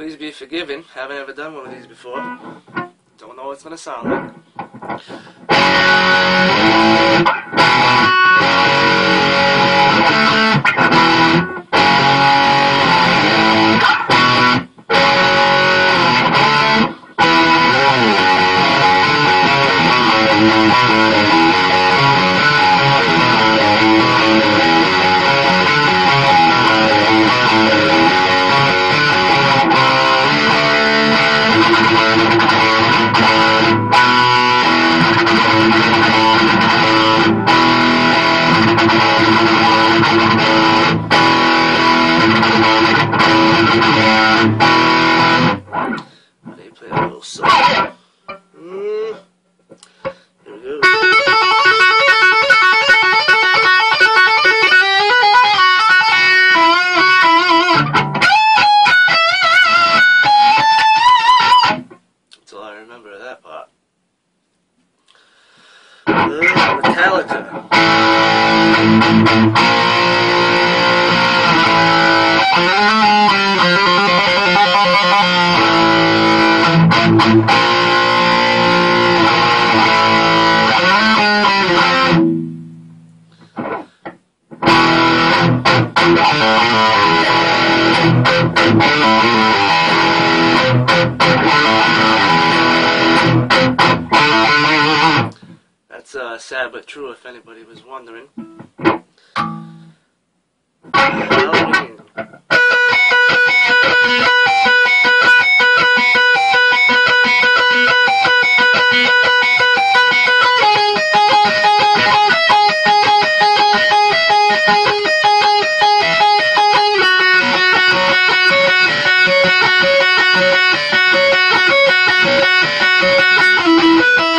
Please be forgiven. Haven't ever done one of these before. Don't know what it's gonna sound like. Go. That's I remember that part. Uh, Metallica. That's uh, sad but true if anybody was wondering. Thank you.